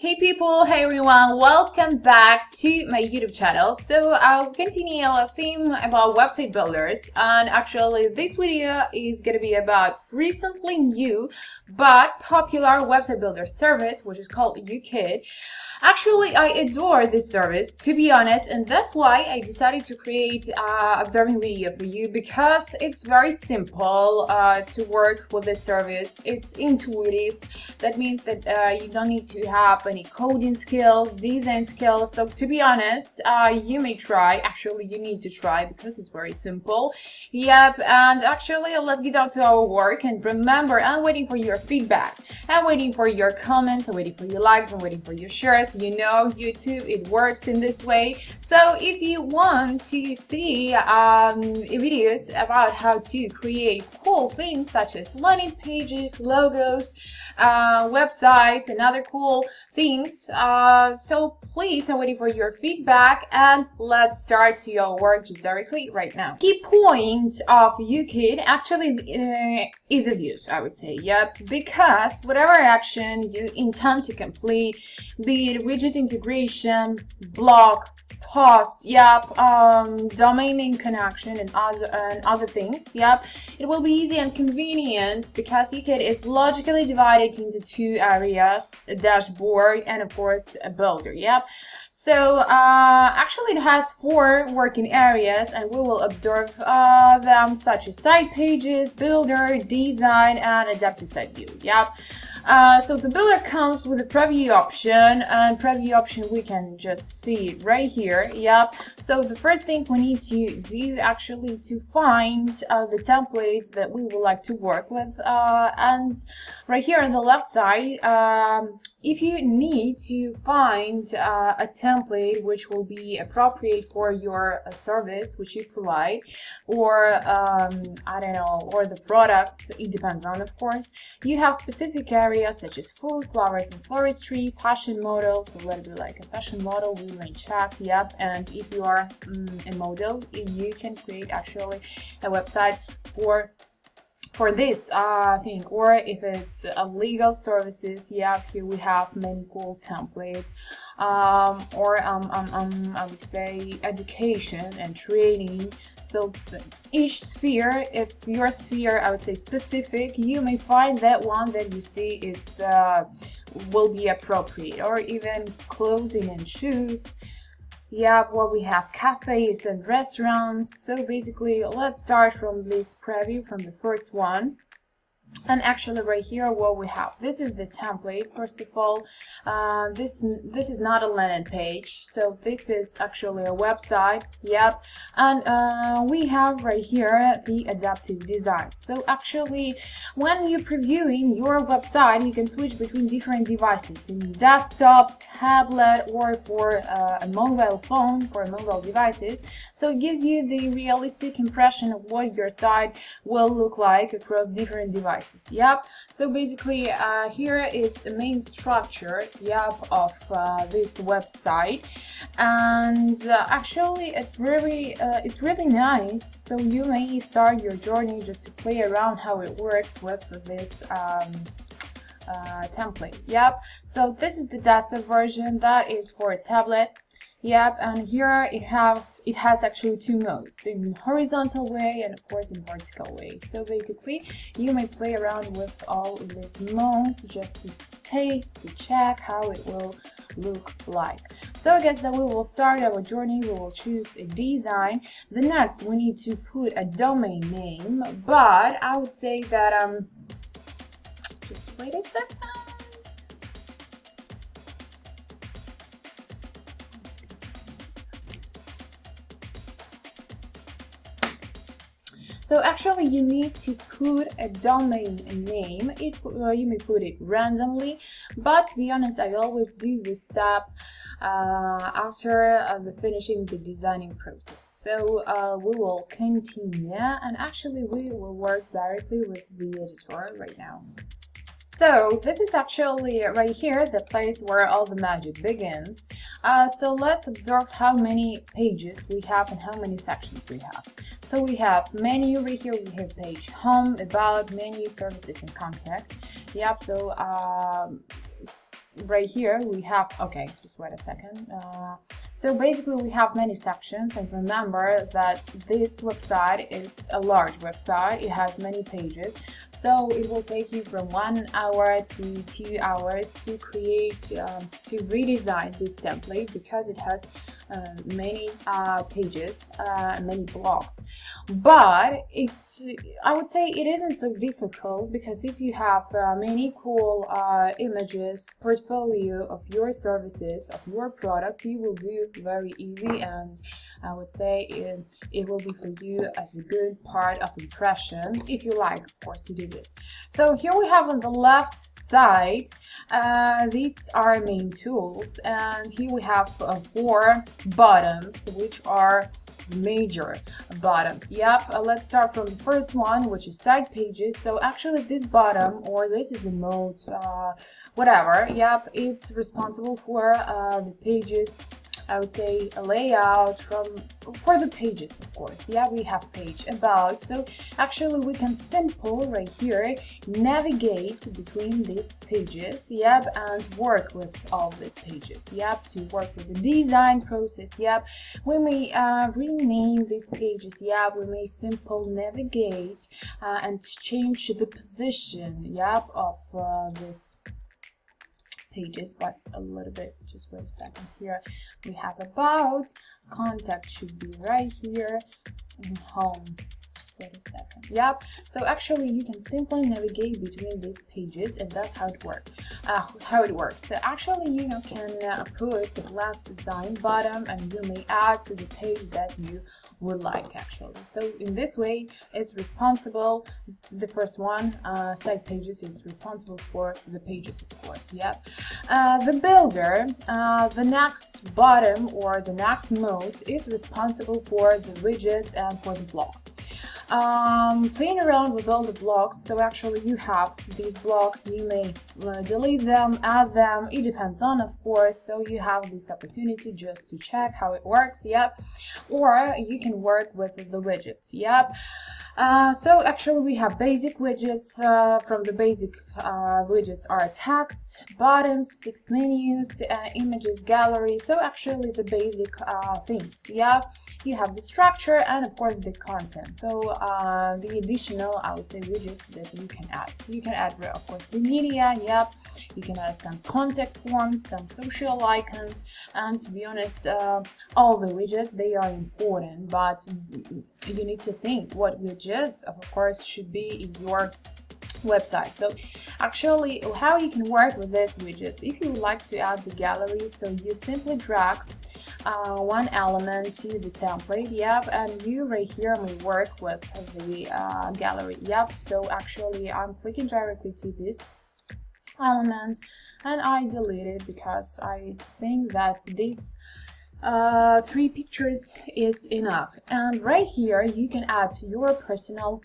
Hey people, hey everyone, welcome back to my YouTube channel. So I'll continue our theme about website builders and actually this video is going to be about recently new but popular website builder service which is called UKit. Actually, I adore this service, to be honest, and that's why I decided to create a observing video for you because it's very simple uh, to work with this service. It's intuitive. That means that uh, you don't need to have any coding skills, design skills. So to be honest, uh, you may try. Actually, you need to try because it's very simple. Yep, and actually, let's get down to our work. And remember, I'm waiting for your feedback. I'm waiting for your comments. I'm waiting for your likes. I'm waiting for your shares you know YouTube it works in this way so if you want to see um, videos about how to create cool things such as landing pages logos uh, websites and other cool things. Uh, so please I'm waiting for your feedback and let's start to your work just directly right now. Key point of UKit actually uh, ease of use I would say. Yep because whatever action you intend to complete be it widget integration, block, post, yep, um, domain name connection and other, and other things, yep. It will be easy and convenient because UKit is logically divided into two areas, a dashboard and of course a builder, yep. So uh, actually it has four working areas and we will observe uh, them such as site pages, builder, design and adaptive site view, yep. Uh, so the builder comes with a preview option and preview option we can just see right here. Yep so the first thing we need to do actually to find uh, the template that we would like to work with uh, and right here on the left side um, if you need to find uh, a template which will be appropriate for your uh, service which you provide or um, I don't know or the products it depends on of course you have specific areas such as food flowers and floristry fashion models so let it be like a fashion model we may check yep and if you are um, a model you can create actually a website for for this uh, thing or if it's uh, legal services yeah here we have many cool templates um, or um, um, um, I would say education and training. So each sphere if your sphere I would say specific you may find that one that you see it's uh, will be appropriate or even clothing and shoes yeah, well, we have cafes and restaurants. So basically, let's start from this preview, from the first one and actually right here what we have. This is the template. First of all uh, this this is not a landing page. So this is actually a website. Yep. And uh, we have right here the adaptive design. So actually when you're previewing your website you can switch between different devices. In desktop tablet or for uh, a mobile phone for mobile devices. So it gives you the realistic impression of what your site will look like across different devices yep. So basically uh, here is the main structure yep of uh, this website. And uh, actually it's really uh, it's really nice. So you may start your journey just to play around how it works with this um, uh, template. Yep. So this is the desktop version. That is for a tablet Yep, and here it has it has actually two modes, in horizontal way and of course in vertical way. So basically, you may play around with all these modes just to taste, to check how it will look like. So I guess that we will start our journey, we will choose a design. The next, we need to put a domain name, but I would say that, um, just wait a second. So actually you need to put a domain name. It, you may put it randomly, but to be honest, I always do this step uh, after uh, the finishing the designing process. So uh, we will continue and actually we will work directly with the editor right now. So this is actually right here the place where all the magic begins. Uh, so let's observe how many pages we have and how many sections we have. So we have menu right here, we have page home, about, menu, services, and contact. Yep, so um, right here we have okay just wait a second uh, so basically we have many sections and remember that this website is a large website it has many pages so it will take you from one hour to two hours to create um, to redesign this template because it has uh, many uh, pages uh, many blocks. But it's I would say it isn't so difficult because if you have uh, many cool uh, images portfolio of your services of your product you will do very easy. And I would say it, it will be for you as a good part of impression if you like of course to do this. So here we have on the left side uh, these are main tools. And here we have uh, four bottoms which are major bottoms yep uh, let's start from the first one which is side pages. So actually this bottom or this is a mode uh, whatever yep it's responsible for uh, the pages I would say a layout from for the pages of course. Yeah we have page about. So actually we can simple right here navigate between these pages yep and work with all these pages yep to work with the design process yep. We may uh, rename these pages yep we may simple navigate uh, and change the position yep of uh, this pages but a little bit just wait a second here. We have about contact should be right here and home just wait a second. Yep so actually you can simply navigate between these pages and that's how it works uh, how it works. So actually you know, can uh, put a glass design bottom and you may add to the page that you would like actually. So in this way it's responsible the first one uh, site pages is responsible for the pages of course yep. uh, the builder uh, the next bottom or the next mode is responsible for the widgets and for the blocks. Um, playing around with all the blocks so actually you have these blocks you may uh, delete them add them it depends on of course so you have this opportunity just to check how it works yep. Or you can work with the widgets. Yep uh, so actually we have basic widgets uh, from the basic uh, widgets are text bottoms fixed menus uh, images gallery. So actually the basic uh, things. Yeah you have the structure and of course the content. So the additional I would say widgets that you can add. You can add of course the media. Yep you can add some contact forms some social icons. And to be honest all the widgets they are important but you need to think what of course should be in your website. So actually how you can work with this widget if you would like to add the gallery so you simply drag uh, one element to the template yep and you right here may work with the uh, gallery yep. So actually I'm clicking directly to this element and I delete it because I think that this uh, three pictures is enough. And right here you can add your personal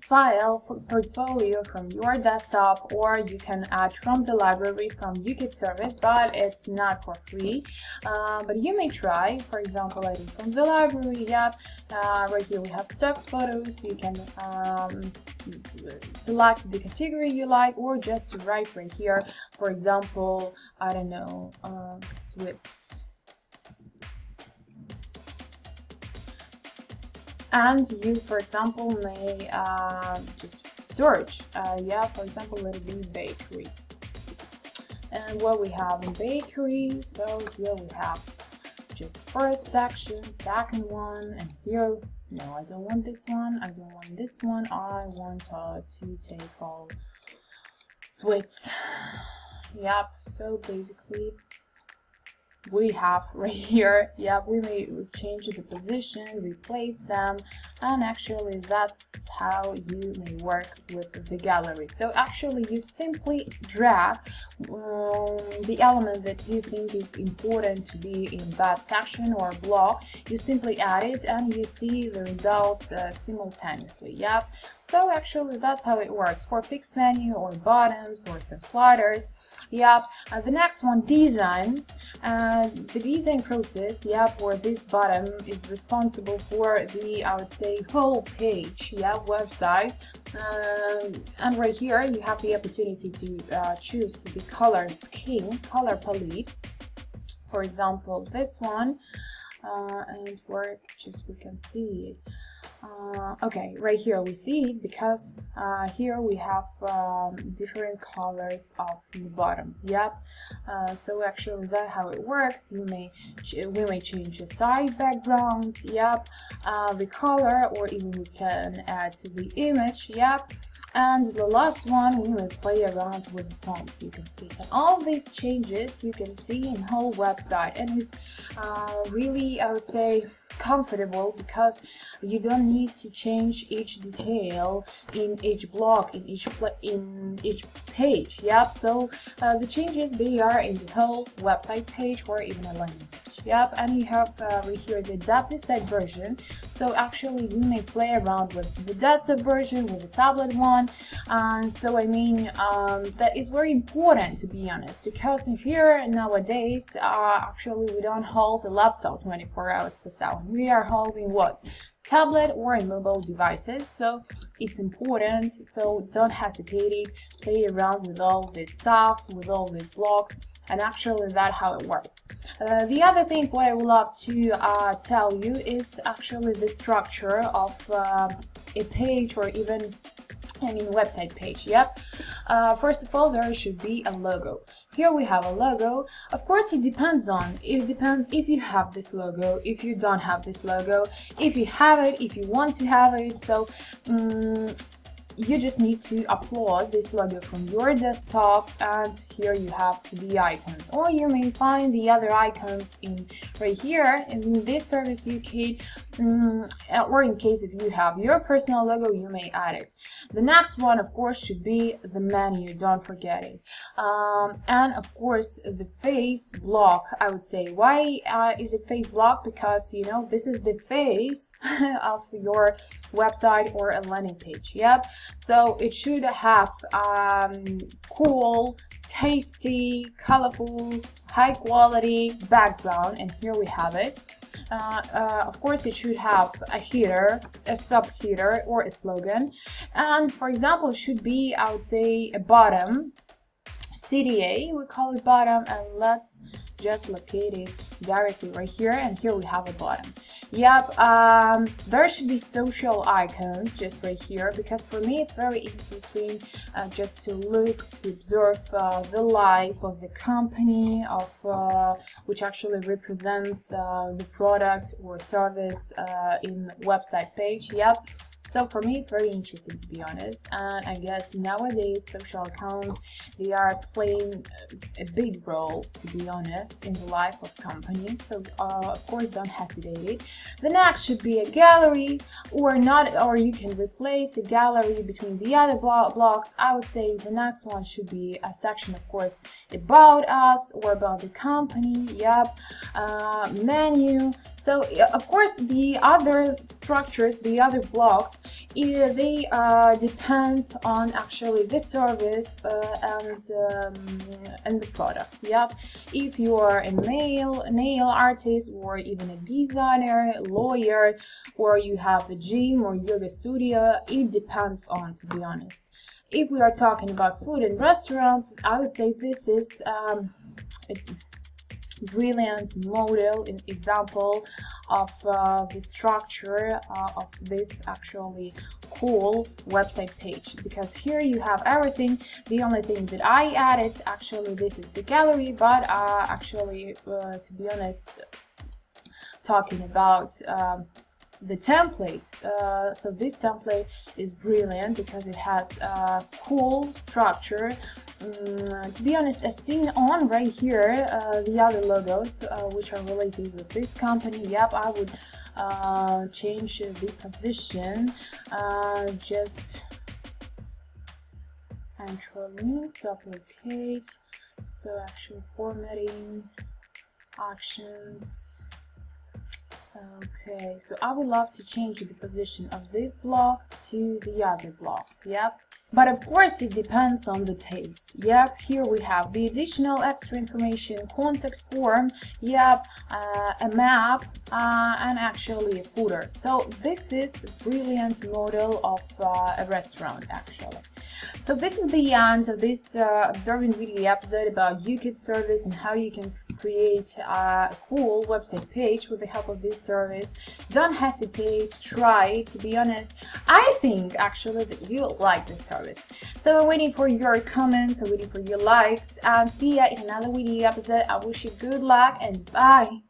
file portfolio from your desktop or you can add from the library from UKit service but it's not for free. Uh, but you may try for example adding from the library yep. Uh, right here we have stock photos. You can um, select the category you like or just write right here. For example I don't know uh, Swiss and you for example may uh, just search uh, yeah for example let it be bakery. And what we have in bakery so here we have just first section second one and here no I don't want this one I don't want this one. I want uh, to take all sweets. Yep so basically we have right here. Yeah we may change the position replace them and actually that's how you may work with the gallery. So actually you simply drag um, the element that you think is important to be in that section or block. You simply add it and you see the results uh, simultaneously. Yep. So actually that's how it works. For fixed menu or bottoms or some sliders. Yep. Uh, the next one design. Uh, the design process, yeah, for this bottom is responsible for the, I would say, whole page, yeah, website. Um, and right here, you have the opportunity to uh, choose the color scheme, color palette. For example, this one, uh, and work, just we can see it. Uh, okay, right here we see it because uh, here we have um, different colors of the bottom. Yep. Uh, so actually that how it works. You may we may change the side background. Yep. Uh, the color, or even we can add to the image. Yep. And the last one, we will play around with the fonts, you can see. And all these changes you can see in whole website. And it's uh, really, I would say, comfortable because you don't need to change each detail in each block in each in each page yep so uh, the changes they are in the whole website page or even a landing yep and you have uh, right here the adaptive version. So actually you may play around with the desktop version with the tablet one. And so i mean um, that is very important to be honest because in here nowadays uh, actually we don't hold a laptop 24 hours per second we are holding what? Tablet or mobile devices. So it's important. So don't hesitate. Play around with all this stuff with all these blocks and actually that how it works. Uh, the other thing what I would love to uh, tell you is actually the structure of uh, a page or even I mean website page yep uh, first of all there should be a logo. Here we have a logo. Of course it depends on it depends if you have this logo if you don't have this logo if you have it if you want to have it. So um, you just need to upload this logo from your desktop and here you have the icons. Or you may find the other icons in right here in this service you can um, or in case if you have your personal logo you may add it. The next one of course should be the menu don't forget it. Um, and of course the face block I would say. Why uh, is it face block? Because you know this is the face of your website or a landing page yep so it should have um, cool tasty colorful high quality background and here we have it. Uh, uh, of course it should have a header a sub header or a slogan. And for example it should be I would say a bottom. CTA we call it bottom and let's just locate it directly right here and here we have a bottom yep um, there should be social icons just right here because for me it's very interesting uh, just to look to observe uh, the life of the company of uh, which actually represents uh, the product or service uh, in website page. Yep so for me, it's very interesting to be honest. And I guess nowadays social accounts they are playing a big role to be honest in the life of companies. So uh, of course, don't hesitate. The next should be a gallery or not, or you can replace a gallery between the other blocks. I would say the next one should be a section, of course, about us or about the company. Yep, uh, menu. So of course, the other structures, the other blocks they uh, depend on actually the service uh, and um, and the product. Yep. If you are a nail nail artist or even a designer, lawyer, or you have a gym or yoga studio, it depends on. To be honest, if we are talking about food and restaurants, I would say this is. Um, brilliant model example of uh, the structure uh, of this actually cool website page. Because here you have everything. The only thing that I added actually this is the gallery but uh, actually uh, to be honest talking about um, the template uh, so this template is brilliant because it has a cool structure um, to be honest as seen on right here uh, the other logos uh, which are related with this company yep I would uh, change the position uh, just control link duplicate so actually formatting actions Okay, so I would love to change the position of this block to the other block. Yep. But of course it depends on the taste. Yep, here we have the additional extra information, contact form, yep, uh, a map, uh, and actually a footer. So this is brilliant model of uh, a restaurant actually. So this is the end of this uh, observing video episode about UKIT service and how you can create a cool website page with the help of this service. Don't hesitate, try. To be honest, I think actually that you'll like this service. So I'm waiting for your comments, I'm waiting for your likes, and see ya in another video episode. I wish you good luck and bye.